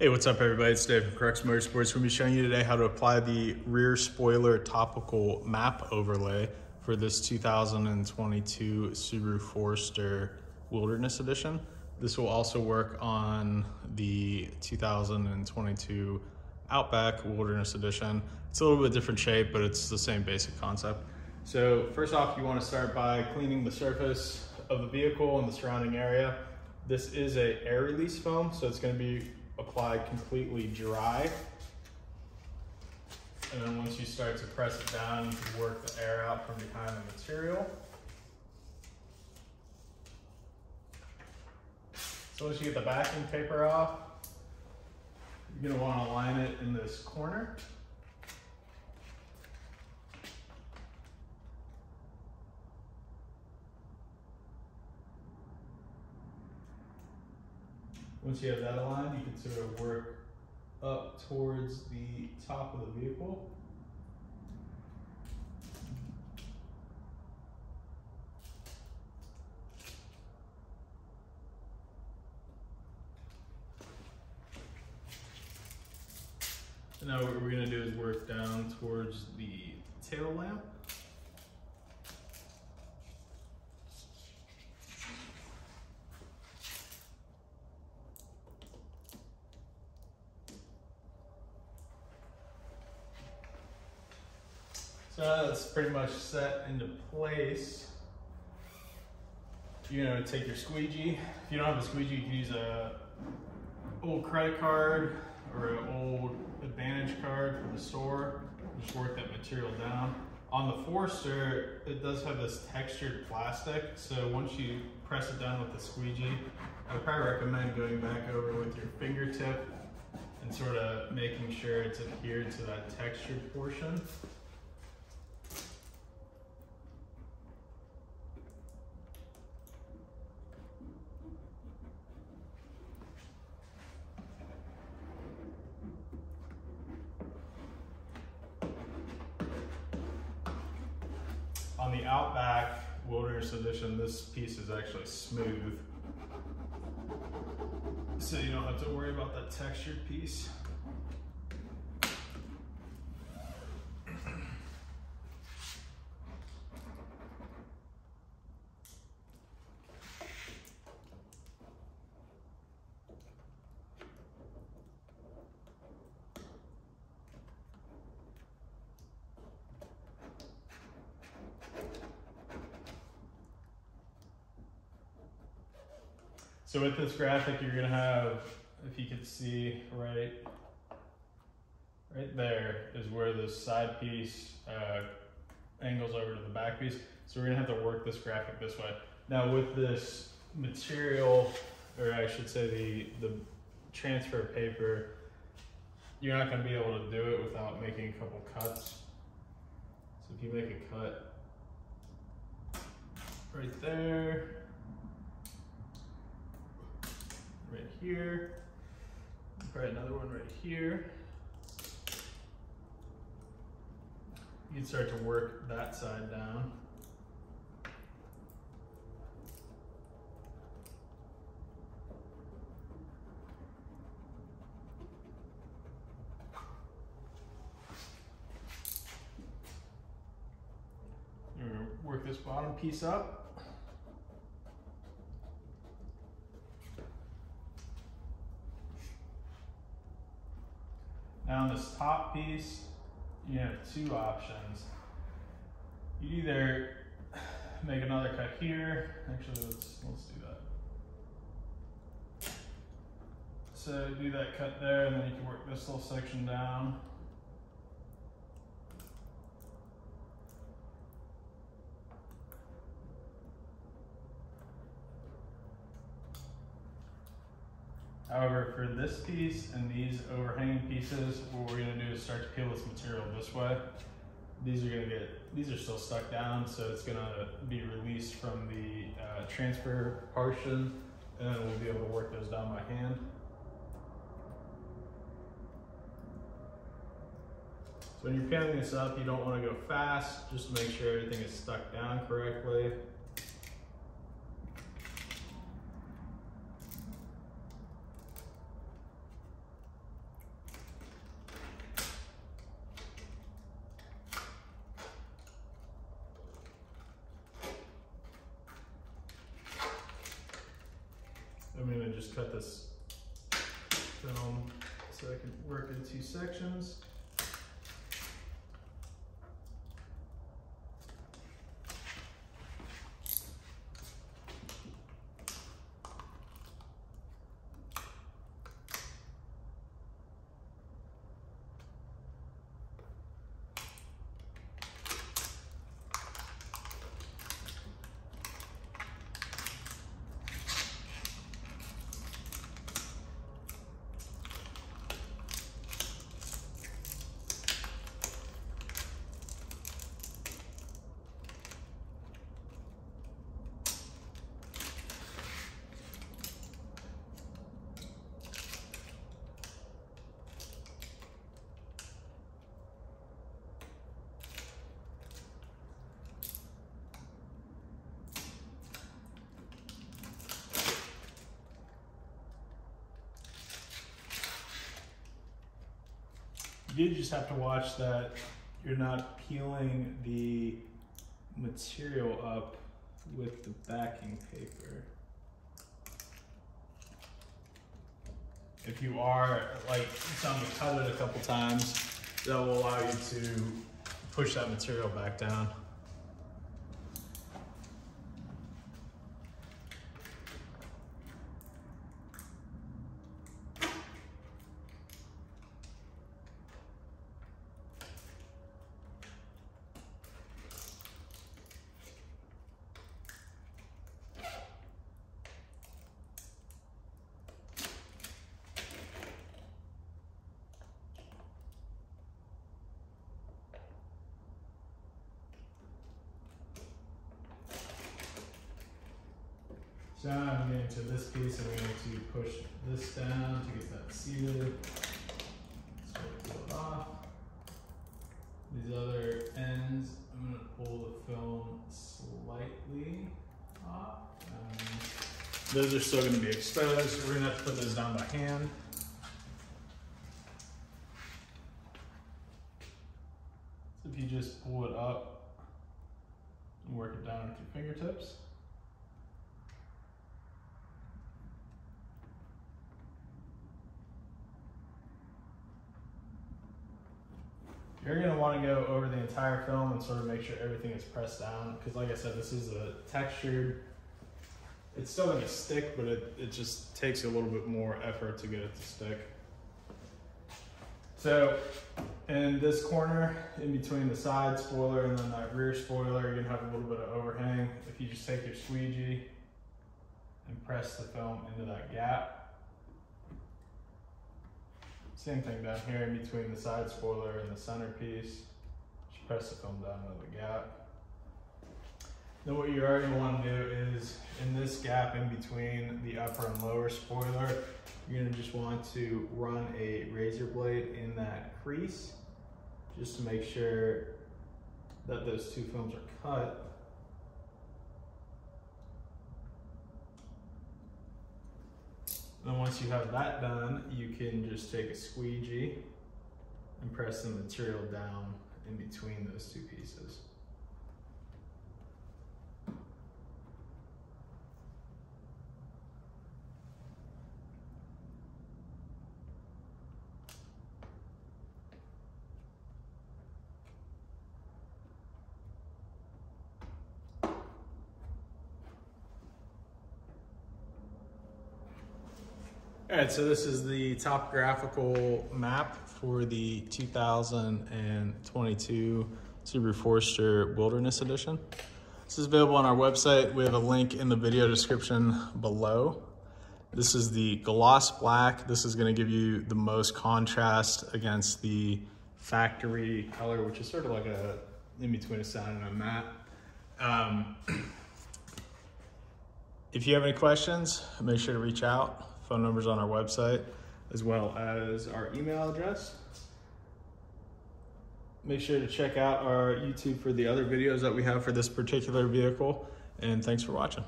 Hey, what's up everybody? It's Dave from Crux Motorsports. Gonna be showing you today how to apply the rear spoiler topical map overlay for this 2022 Subaru Forester Wilderness Edition. This will also work on the 2022 Outback Wilderness Edition. It's a little bit different shape, but it's the same basic concept. So first off, you wanna start by cleaning the surface of the vehicle and the surrounding area. This is a air release foam, so it's gonna be applied completely dry. And then once you start to press it down, you can work the air out from behind the material. So once you get the backing paper off, you're gonna wanna line it in this corner. Once you have that aligned, you can sort of work up towards the top of the vehicle. Now what we're gonna do is work down towards the tail lamp. So that's pretty much set into place. You're gonna take your squeegee. If you don't have a squeegee, you can use a old credit card or an old Advantage card from the store. Just work that material down. On the Forester, it does have this textured plastic, so once you press it down with the squeegee, I would probably recommend going back over with your fingertip and sort of making sure it's adhered to that textured portion. Outback Wilderness Edition, this piece is actually smooth. So you don't have to worry about that textured piece. So with this graphic, you're gonna have, if you can see right, right there is where the side piece uh, angles over to the back piece. So we're gonna have to work this graphic this way. Now with this material, or I should say the, the transfer paper, you're not gonna be able to do it without making a couple cuts. So if you make a cut right there, right here. Another one right here. You can start to work that side down. You're work this bottom piece up. Now on this top piece, you have two options. You either make another cut here. Actually, let's let's do that. So do that cut there, and then you can work this little section down. However, for this piece and these overhanging pieces, what we're gonna do is start to peel this material this way. These are gonna get, these are still stuck down, so it's gonna be released from the uh, transfer portion, and then we'll be able to work those down by hand. So when you're peeling this up, you don't wanna go fast, just make sure everything is stuck down correctly. I'm gonna just cut this film so I can work in two sections. You just have to watch that you're not peeling the material up with the backing paper. If you are, like, tell me cut it a couple times, that will allow you to push that material back down. So now I'm getting to this piece, I'm going to push this down to get that seated. So pull it off. These other ends, I'm going to pull the film slightly off. Um, those are still going to be exposed. We're going to have to put those down by hand. So if you just pull it up and work it down with your fingertips. You're gonna wanna go over the entire film and sort of make sure everything is pressed down. Cause like I said, this is a textured, it's still gonna stick, but it, it just takes a little bit more effort to get it to stick. So in this corner, in between the side spoiler and then that rear spoiler, you're gonna have a little bit of overhang. If you just take your squeegee and press the film into that gap, same thing down here in between the side spoiler and the centerpiece. Just press the film down into the gap. Then what you going want to do is in this gap in between the upper and lower spoiler, you're going to just want to run a razor blade in that crease just to make sure that those two films are cut And once you have that done, you can just take a squeegee and press the material down in between those two pieces. All right, so this is the topographical map for the 2022 Subaru Forester Wilderness Edition. This is available on our website. We have a link in the video description below. This is the gloss black. This is gonna give you the most contrast against the factory color, which is sort of like a, in between a satin and a matte. Um, if you have any questions, make sure to reach out. Phone numbers on our website, as well as our email address. Make sure to check out our YouTube for the other videos that we have for this particular vehicle, and thanks for watching.